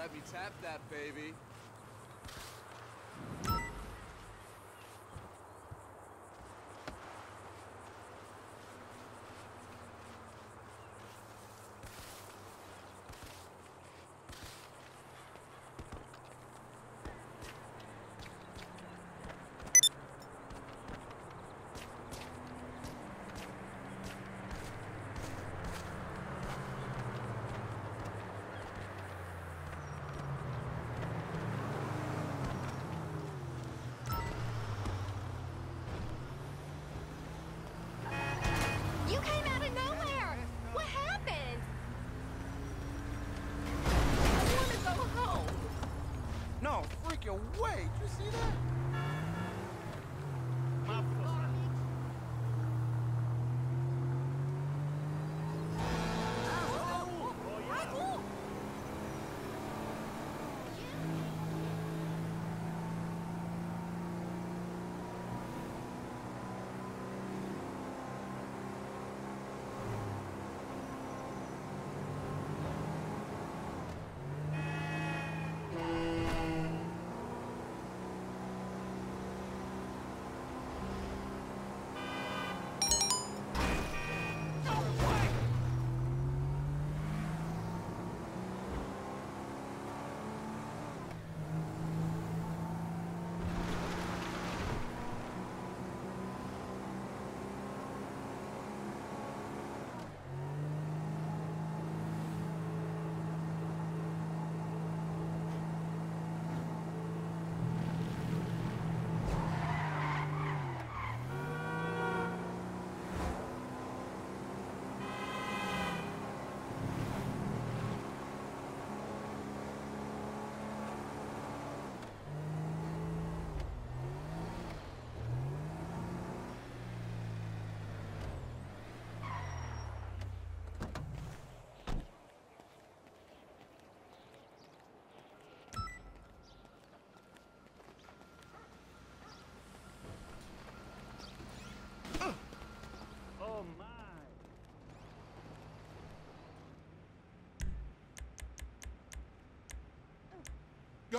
Let me tap that, baby.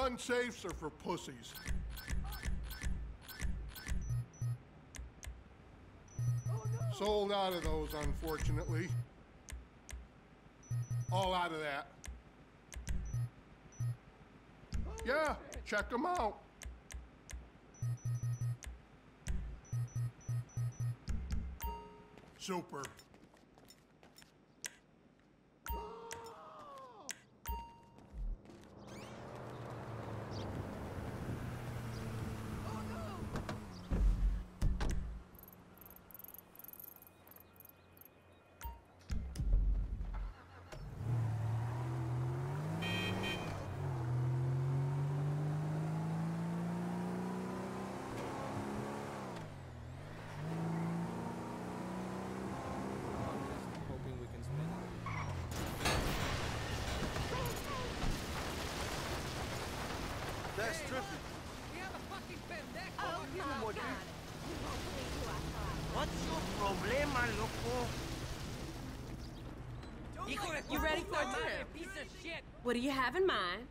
Gun safes are for pussies. Sold out of those, unfortunately. All out of that. Yeah, check them out. Super. Hoping we can spend it. That's trippy. Oh, my God. You won't believe who I. What's your problema, loco? You ready for a? Piece of shit. What do you have in mind?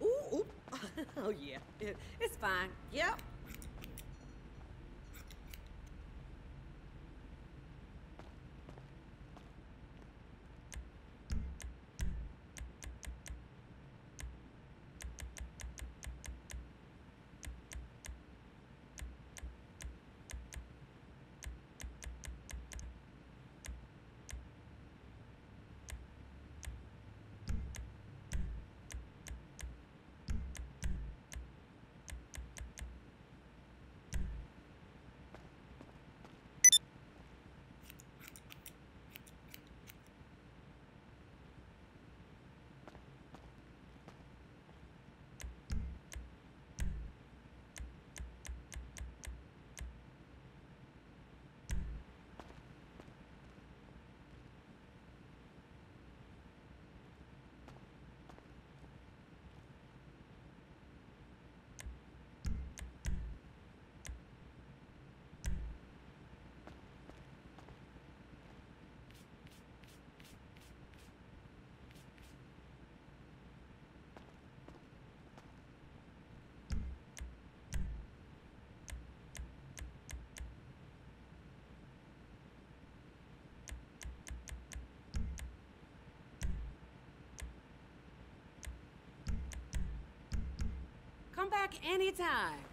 Ooh, ooh. oh yeah, it, it's fine. Yep. Come back anytime.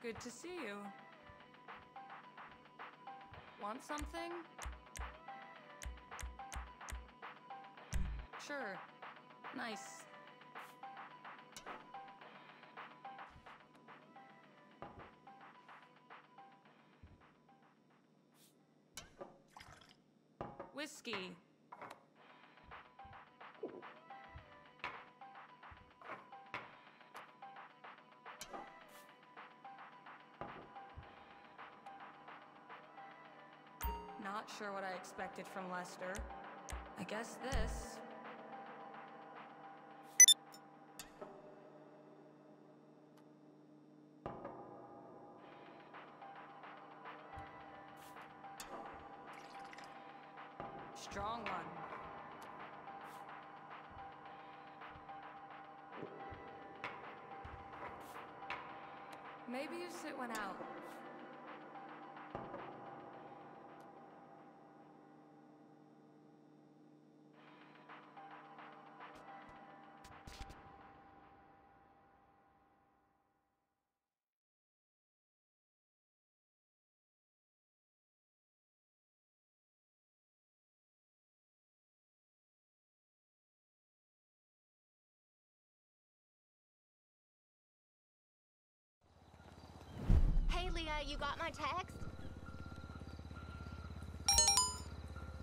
Good to see you. Want something? Sure. Nice. Whiskey. Not sure what I expected from Lester. I guess this. Strong one. Maybe you sit one out. You got my text?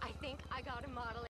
I think I got a model